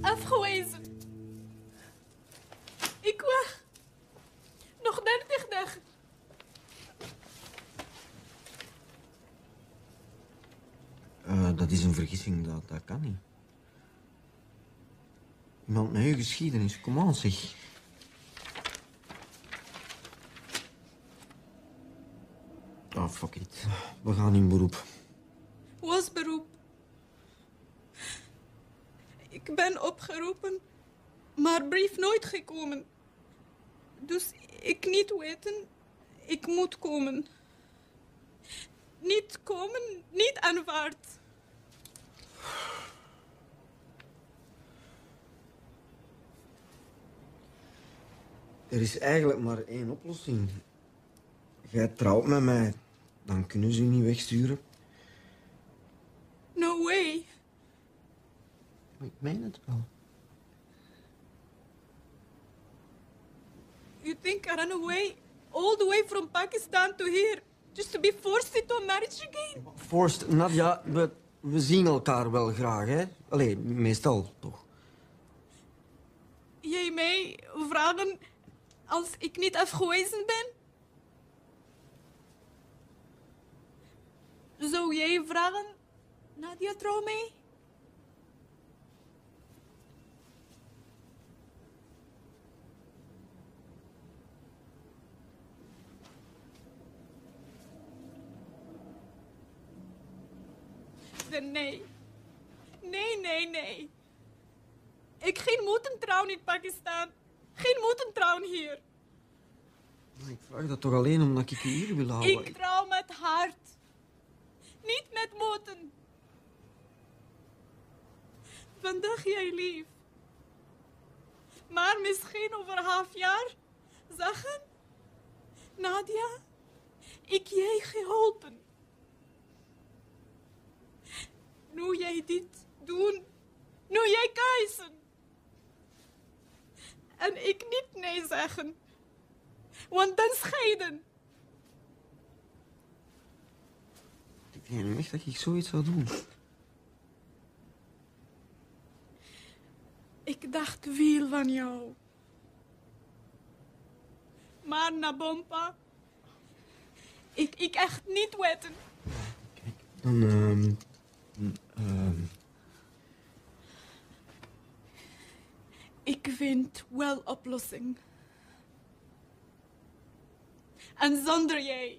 Afgewezen. Ik wacht. Nog dertig dagen. Eh, dat is een vergissing, dat, dat kan niet. Iemand met uw geschiedenis, kom aan zeg. Ah, fuck it. We gaan in beroep. Was beroep. Ik ben opgeroepen, maar brief nooit gekomen. Dus ik niet weten, ik moet komen. Niet komen, niet aanvaard. Er is eigenlijk maar één oplossing. Jij trouwt met mij, dan kunnen ze niet wegsturen. No way. Maar ik meen het wel. You think I ran away all the way from Pakistan to here just to be forced into marriage again? Forst, Nadia, we, we zien elkaar wel graag, hè? Allee, meestal toch. Jij mij vragen als ik niet afgewezen ben? Zou jij vragen, Nadia, trouw mee? Nee. Nee, nee, nee. Ik geen moeten trouwen in Pakistan. Geen moeten trouwen hier. Maar ik vraag dat toch alleen omdat ik u hier wil houden. Ik trouw met hart. Niet met moeten. Vandaag jij lief. Maar misschien over half jaar zeggen... Nadia, ik jij geholpen. Nu jij dit doen, nu jij kiezen. En ik niet nee zeggen. Want dan scheiden. Ik denk niet echt dat ik zoiets zou doen. Ik dacht veel van jou. Maar na Bompa... Ik, ik echt niet weten. Dan, ehm... ehm Ik vind wel oplossing. En zonder jij